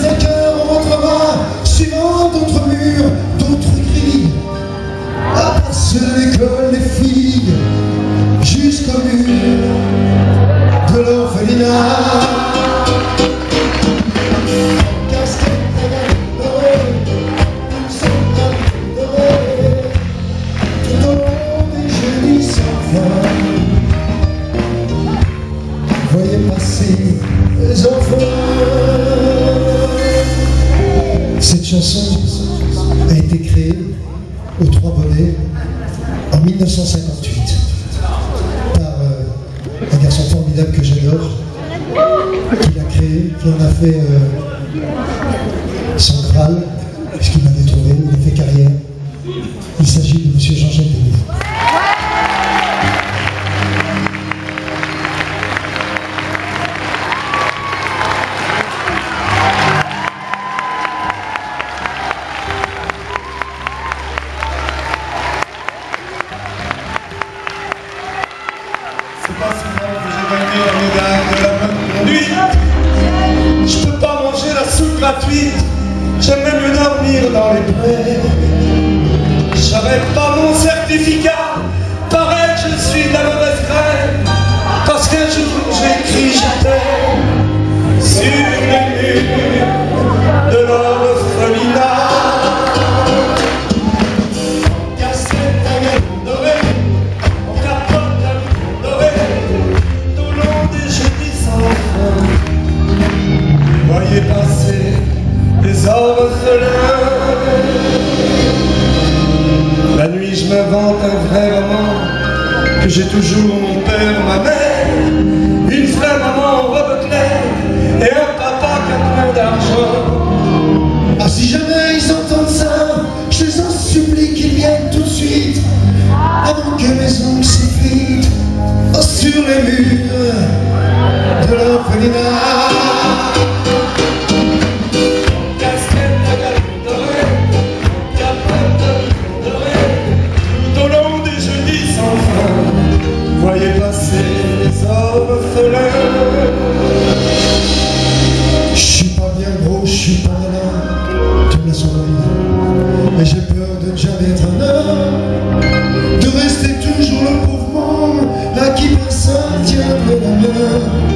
5 heures, on rentrera, suivant d'autres murs, d'autres grilles. À passer l'école, les filles, jusqu'au mur de l'orphelinat. Voyez passer les enfants. Cette chanson a été créée aux Trois Bonnets en 1958 par euh, un garçon formidable que j'adore, qui l'a créé, qui en a fait euh, son puisqu'il m'avait Je peux pas manger la soupe gratuite. J'aime mieux dormir dans les prés. J'avais pas mon certificat. M'invente un vrai roman que j'ai toujours mon père, ma mère, de rester toujours le pauvre monde, là qui personne tiendrait la main.